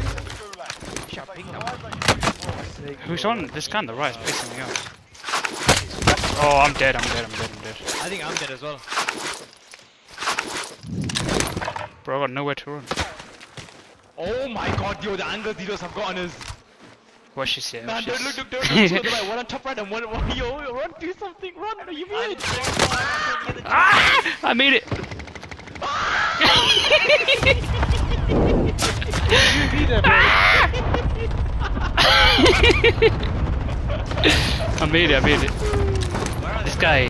stop picking them. Who's on? This guy on the right pissing me off. Oh, I'm dead, I'm dead, I'm dead, I'm dead. I think I'm dead as well. Bro, I got nowhere to run. Oh my god, yo, the angle Didos have gotten is. What she said? Man, she's- look, look, look, look, two on the right, one on top right and one, one, yo, yo, run, do something, run, are you weird? ah! I made it! I made it, I made it. This guy,